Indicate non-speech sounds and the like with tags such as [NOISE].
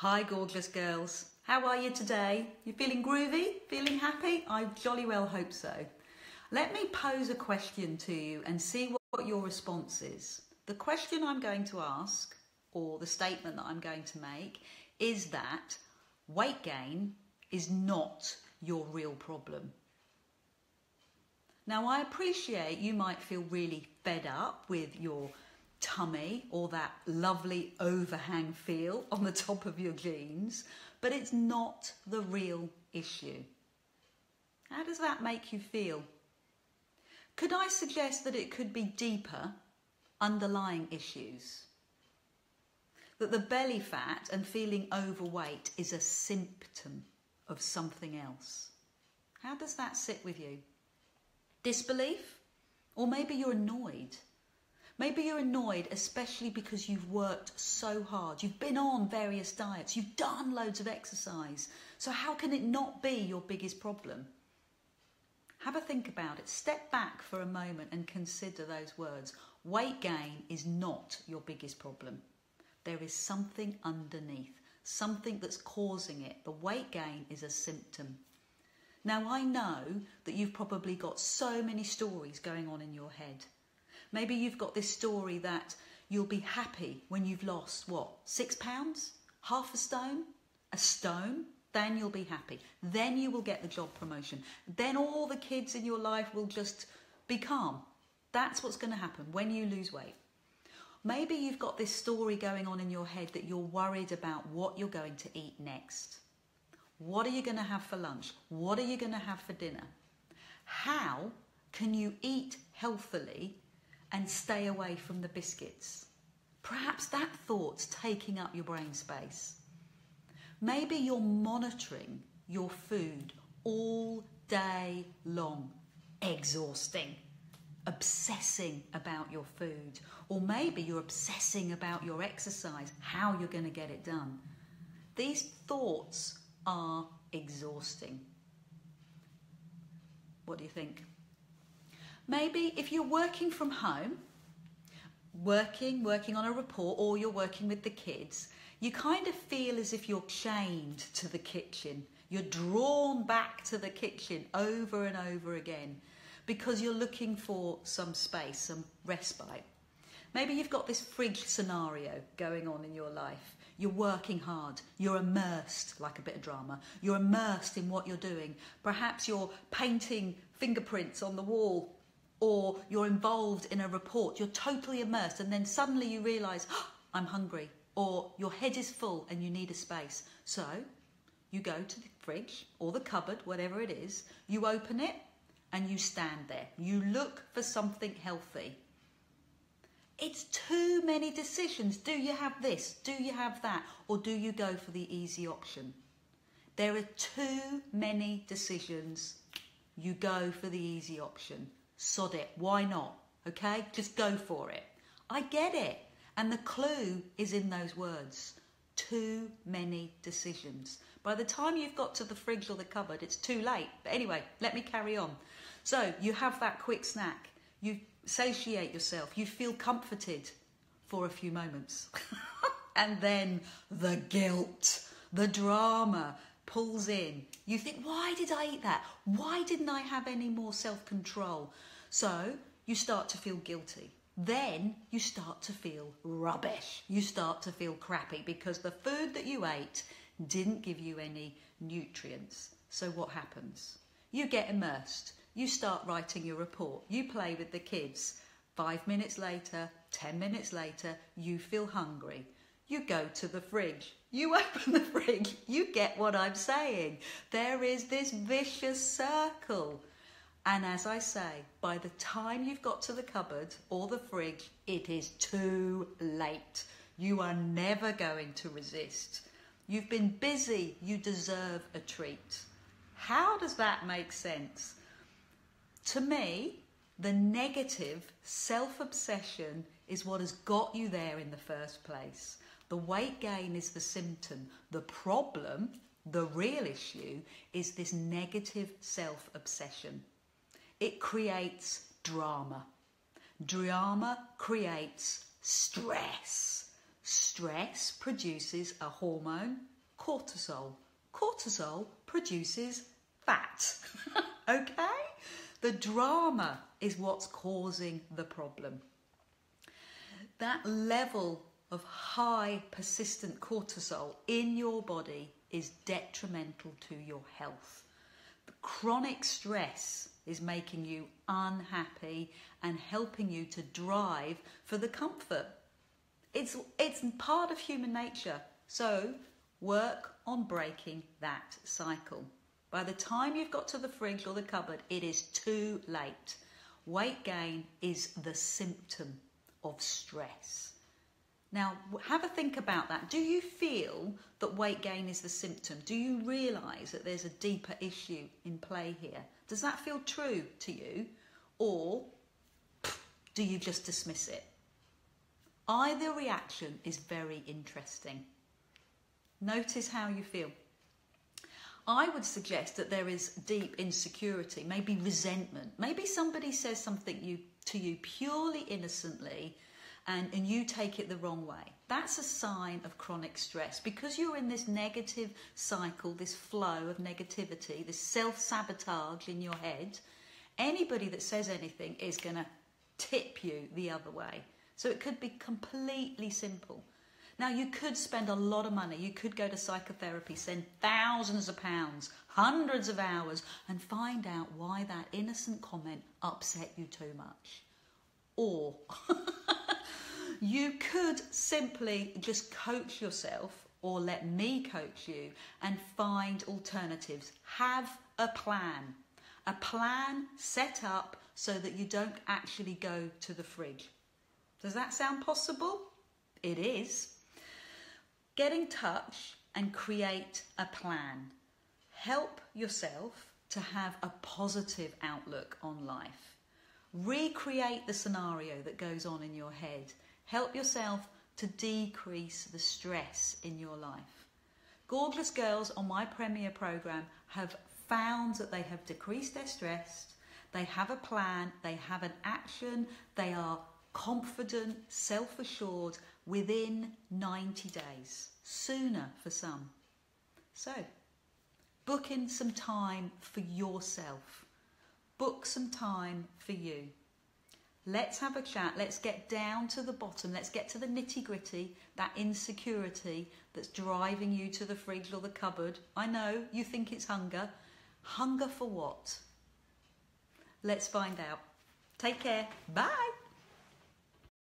Hi, gorgeous girls. How are you today? You feeling groovy? Feeling happy? I jolly well hope so. Let me pose a question to you and see what your response is. The question I'm going to ask, or the statement that I'm going to make, is that weight gain is not your real problem. Now, I appreciate you might feel really fed up with your tummy or that lovely overhang feel on the top of your jeans, but it's not the real issue. How does that make you feel? Could I suggest that it could be deeper underlying issues? That the belly fat and feeling overweight is a symptom of something else. How does that sit with you? Disbelief? Or maybe you're annoyed Maybe you're annoyed, especially because you've worked so hard. You've been on various diets. You've done loads of exercise. So, how can it not be your biggest problem? Have a think about it. Step back for a moment and consider those words. Weight gain is not your biggest problem. There is something underneath, something that's causing it. The weight gain is a symptom. Now, I know that you've probably got so many stories going on in your head. Maybe you've got this story that you'll be happy when you've lost what, six pounds? Half a stone? A stone? Then you'll be happy. Then you will get the job promotion. Then all the kids in your life will just be calm. That's what's going to happen when you lose weight. Maybe you've got this story going on in your head that you're worried about what you're going to eat next. What are you going to have for lunch? What are you going to have for dinner? How can you eat healthily and stay away from the biscuits. Perhaps that thought's taking up your brain space. Maybe you're monitoring your food all day long, exhausting, obsessing about your food. Or maybe you're obsessing about your exercise, how you're going to get it done. These thoughts are exhausting. What do you think? Maybe if you're working from home, working, working on a report, or you're working with the kids, you kind of feel as if you're chained to the kitchen. You're drawn back to the kitchen over and over again because you're looking for some space, some respite. Maybe you've got this fridge scenario going on in your life. You're working hard. You're immersed, like a bit of drama. You're immersed in what you're doing. Perhaps you're painting fingerprints on the wall or you're involved in a report, you're totally immersed, and then suddenly you realize, oh, I'm hungry, or your head is full and you need a space. So you go to the fridge or the cupboard, whatever it is, you open it and you stand there. You look for something healthy. It's too many decisions. Do you have this? Do you have that? Or do you go for the easy option? There are too many decisions. You go for the easy option. Sod it. Why not? Okay? Just go for it. I get it. And the clue is in those words. Too many decisions. By the time you've got to the fridge or the cupboard, it's too late. But anyway, let me carry on. So you have that quick snack. You satiate yourself. You feel comforted for a few moments. [LAUGHS] and then the guilt, the drama, pulls in. You think, why did I eat that? Why didn't I have any more self control? So you start to feel guilty. Then you start to feel rubbish. You start to feel crappy because the food that you ate didn't give you any nutrients. So what happens? You get immersed. You start writing your report. You play with the kids. Five minutes later, ten minutes later, you feel hungry. You go to the fridge. You open the fridge. You get what I'm saying. There is this vicious circle. And as I say, by the time you've got to the cupboard or the fridge, it is too late. You are never going to resist. You've been busy, you deserve a treat. How does that make sense? To me, the negative self obsession is what has got you there in the first place. The weight gain is the symptom. The problem, the real issue, is this negative self obsession. It creates drama. Drama creates stress. Stress produces a hormone, cortisol. Cortisol produces fat. [LAUGHS] okay? The drama is what's causing the problem. That level of high persistent cortisol in your body is detrimental to your health. The chronic stress is making you unhappy and helping you to drive for the comfort. It's, it's part of human nature. So work on breaking that cycle. By the time you've got to the fridge or the cupboard, it is too late. Weight gain is the symptom of stress. Now, have a think about that. Do you feel that weight gain is the symptom? Do you realise that there's a deeper issue in play here? Does that feel true to you? Or do you just dismiss it? Either reaction is very interesting. Notice how you feel. I would suggest that there is deep insecurity, maybe resentment. Maybe somebody says something you, to you purely innocently and, and you take it the wrong way. That's a sign of chronic stress because you're in this negative cycle, this flow of negativity, this self sabotage in your head. Anybody that says anything is going to tip you the other way. So it could be completely simple. Now, you could spend a lot of money. You could go to psychotherapy, spend thousands of pounds, hundreds of hours, and find out why that innocent comment upset you too much. Or [LAUGHS] you could simply just coach yourself or let me coach you and find alternatives. Have a plan. A plan set up so that you don't actually go to the fridge. Does that sound possible? It is. Get in touch and create a plan. Help yourself to have a positive outlook on life. Recreate the scenario that goes on in your head. Help yourself to decrease the stress in your life. Gorgeous girls on my Premier program have found that they have decreased their stress, they have a plan, they have an action, they are confident, self assured within 90 days, sooner for some. So, book in some time for yourself. Book some time for you. Let's have a chat. Let's get down to the bottom. Let's get to the nitty gritty, that insecurity that's driving you to the fridge or the cupboard. I know you think it's hunger. Hunger for what? Let's find out. Take care. Bye.